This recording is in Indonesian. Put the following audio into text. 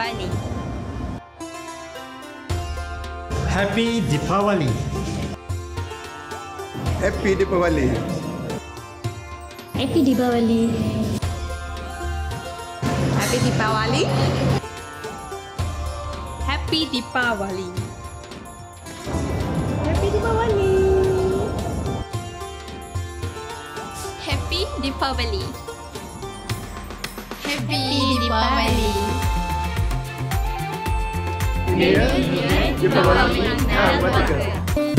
Diwali. Happy Deepavali. Happy Deepavali. Happy Deepavali. Happy Deepavali. Happy Deepavali. Happy Deepavali. Happy Deepavali. Happy Deepavali. yeah You're from Wellington. Ah, Wellington.